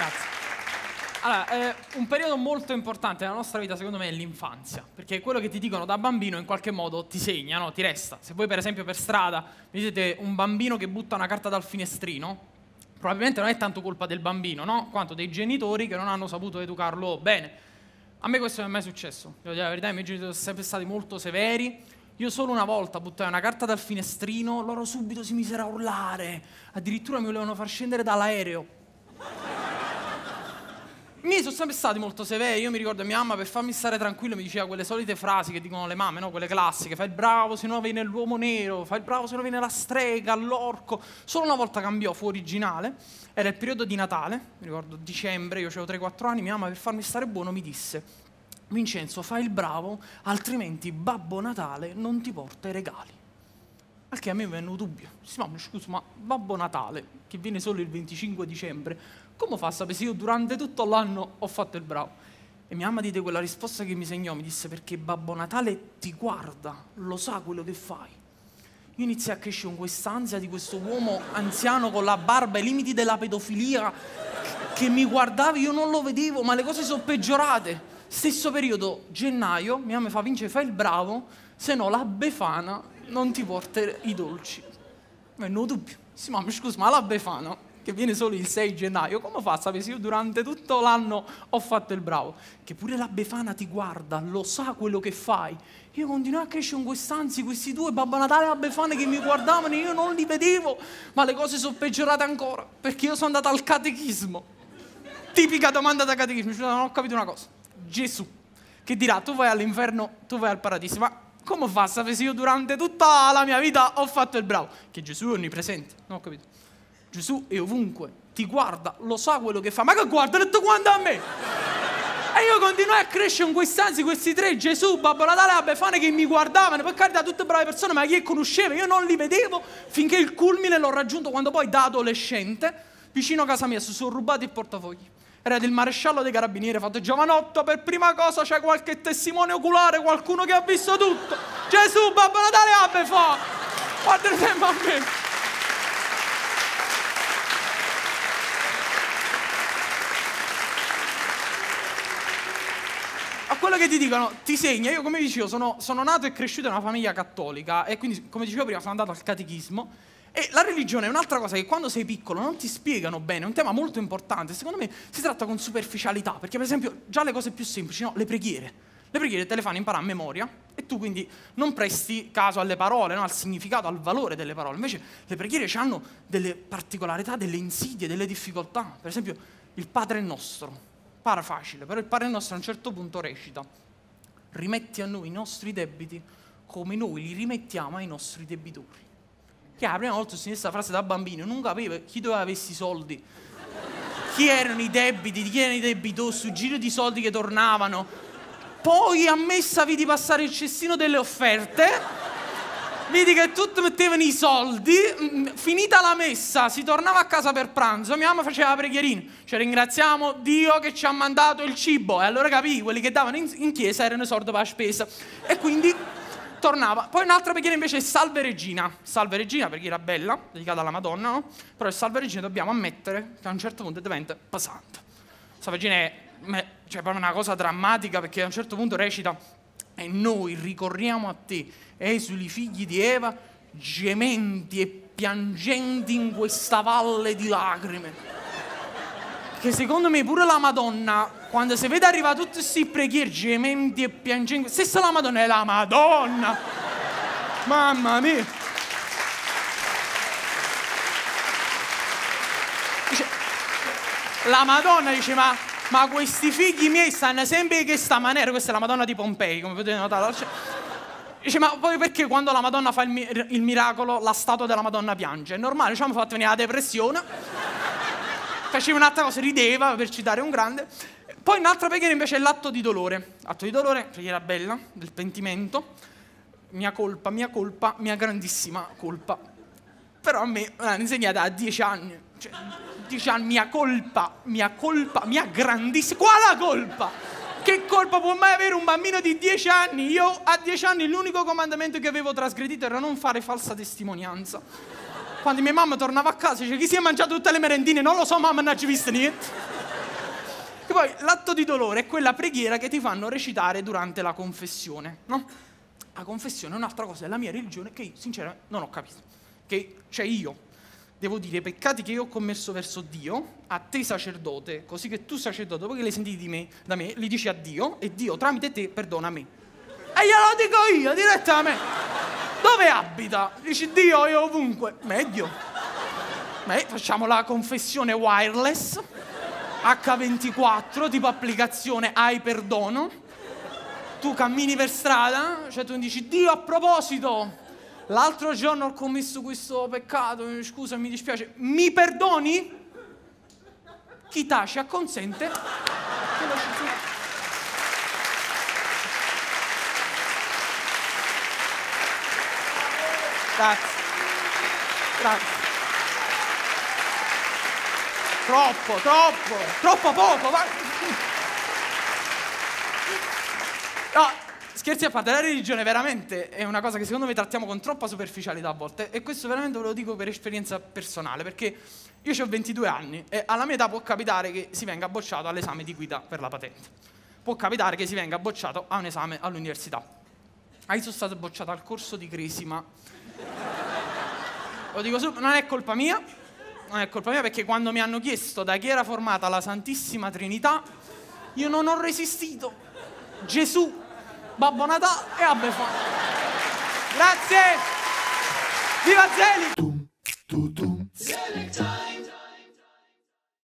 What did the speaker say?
Grazie. Allora, eh, un periodo molto importante nella nostra vita, secondo me, è l'infanzia, perché quello che ti dicono da bambino in qualche modo ti segna, no? ti resta. Se voi, per esempio, per strada vedete un bambino che butta una carta dal finestrino, probabilmente non è tanto colpa del bambino, no? quanto dei genitori che non hanno saputo educarlo bene. A me questo non è mai successo, devo dire la verità, i miei genitori sono sempre stati molto severi. Io solo una volta buttai una carta dal finestrino, loro subito si misero a urlare, addirittura mi volevano far scendere dall'aereo mi sono sempre stati molto severi. Io mi ricordo mia mamma per farmi stare tranquillo mi diceva quelle solite frasi che dicono le mamme, no? quelle classiche: fai il bravo se no viene l'uomo nero, fai il bravo se no viene la strega, l'orco. Solo una volta cambiò, fu originale. Era il periodo di Natale, mi ricordo dicembre, io avevo 3-4 anni. Mia mamma per farmi stare buono mi disse: Vincenzo, fai il bravo, altrimenti Babbo Natale non ti porta i regali. Al che a me venne un dubbio. Sì, mamma, scusa, ma Babbo Natale, che viene solo il 25 dicembre, come fa a sapere se io durante tutto l'anno ho fatto il bravo? E mia mamma dite quella risposta che mi segnò, mi disse perché Babbo Natale ti guarda, lo sa quello che fai. Io iniziai a crescere con quest'ansia di questo uomo anziano con la barba, ai limiti della pedofilia, che mi guardava, io non lo vedevo, ma le cose sono peggiorate. Stesso periodo, gennaio, mia mamma fa vincere, fai il bravo, se no la Befana non ti porta i dolci. Ma non ho dubbio. Sì, mamma, scusa, ma la Befana, che viene solo il 6 gennaio, come fa a sapere se io durante tutto l'anno ho fatto il bravo? Che pure la Befana ti guarda, lo sa quello che fai. Io continuo a crescere con quest'anzi, questi due, Babbo Natale e la Befana che mi guardavano e io non li vedevo, ma le cose sono peggiorate ancora, perché io sono andata al catechismo. Tipica domanda da catechismo, non ho capito una cosa. Gesù, che dirà, tu vai all'inferno, tu vai al paradiso, ma come fa a sapere se io durante tutta la mia vita ho fatto il bravo? Che Gesù è onnipresente, non ho capito. Gesù è ovunque, ti guarda, lo sa quello che fa, ma che guarda, detto quando a me? E io continuai a crescere con quest'anzi, questi tre, Gesù, Babbo Natale e la Befana che mi guardavano, per carità tutte brave persone, ma chi conosceva? Io non li vedevo finché il culmine l'ho raggiunto quando poi da adolescente, vicino a casa mia, si sono rubati il portafogli era del maresciallo dei carabinieri, fatto giovanotto, per prima cosa c'è qualche testimone oculare, qualcuno che ha visto tutto. Gesù, Babbo Natale, abbia fa! Guarda sempre a me. Quello che ti dicono ti segna, io come dicevo sono, sono nato e cresciuto in una famiglia cattolica e quindi come dicevo prima sono andato al catechismo e la religione è un'altra cosa che quando sei piccolo non ti spiegano bene, è un tema molto importante. Secondo me si tratta con superficialità, perché per esempio già le cose più semplici, no? le preghiere. Le preghiere te le fanno imparare a memoria e tu quindi non presti caso alle parole, no? al significato, al valore delle parole. Invece le preghiere hanno delle particolarità, delle insidie, delle difficoltà. Per esempio il Padre nostro, para facile, però il Padre nostro a un certo punto recita, rimetti a noi i nostri debiti come noi li rimettiamo ai nostri debitori che la prima volta ho sentito questa frase da bambino, non capivo chi doveva avere questi soldi, chi erano i debiti, chi erano i debitori, sul giro di soldi che tornavano. Poi a messa vidi passare il cestino delle offerte, vedi che tutti mettevano i soldi, finita la messa si tornava a casa per pranzo, mia mamma faceva la preghierina, cioè ringraziamo Dio che ci ha mandato il cibo e allora capì, quelli che davano in, in chiesa erano i soldi per la spesa e quindi tornava. Poi un'altra preghiera invece è Salve Regina. Salve Regina, preghiera bella, dedicata alla Madonna, no? Però il Salve Regina dobbiamo ammettere che a un certo punto diventa pesante. Salve Regina è cioè, proprio una cosa drammatica perché a un certo punto recita e noi ricorriamo a te, esuli figli di Eva, gementi e piangenti in questa valle di lacrime. Che secondo me pure la Madonna quando si vede arrivare tutti questi preghiere, gementi e piangenti, stessa la Madonna è la Madonna. Mamma mia. La Madonna dice, ma, ma, questi figli miei stanno sempre in questa maniera, questa è la Madonna di Pompei, come potete notare. Dice, ma poi perché quando la Madonna fa il, il miracolo la statua della Madonna piange? È normale, ci hanno fatto venire la depressione. Faceva un'altra cosa, rideva per citare un grande. Poi un'altra preghiera invece è l'atto di dolore. Atto di dolore, preghiera bella, del pentimento. Mia colpa, mia colpa, mia grandissima colpa. Però a me l'hanno insegnata a dieci anni. Cioè, dieci anni, mia colpa, mia colpa, mia grandissima... Quale colpa? Che colpa può mai avere un bambino di dieci anni? Io a dieci anni l'unico comandamento che avevo trasgredito era non fare falsa testimonianza. Quando mia mamma tornava a casa dice chi si è mangiato tutte le merendine? Non lo so mamma, non ci visto niente. Che poi l'atto di dolore è quella preghiera che ti fanno recitare durante la confessione, no? La confessione è un'altra cosa, è la mia religione che io sinceramente non ho capito. Che, cioè io devo dire peccati che io ho commesso verso Dio, a te sacerdote, così che tu sacerdote, dopo che li sentiti me, da me, li dici a Dio e Dio tramite te perdona me. E glielo dico io direttamente. Dove abita? Dici Dio, io ovunque. Meglio. Beh, facciamo la confessione wireless, H24, tipo applicazione hai perdono. Tu cammini per strada, cioè tu dici Dio a proposito, l'altro giorno ho commesso questo peccato, scusa, mi dispiace, mi perdoni? Chi tace acconsente? Grazie. Grazie. Troppo, troppo, troppo poco, vai. No, scherzi a parte, la religione veramente è una cosa che secondo me trattiamo con troppa superficialità a volte e questo veramente ve lo dico per esperienza personale perché io ho 22 anni e alla mia età può capitare che si venga bocciato all'esame di guida per la patente. Può capitare che si venga bocciato a un esame all'università. Ah, io sono stato bocciato al corso di Cresima. Lo dico subito, non è colpa mia, non è colpa mia perché quando mi hanno chiesto da chi era formata la Santissima Trinità, io non ho resistito. Gesù, Babbo Natale e Abbe Grazie! Viva Zeli!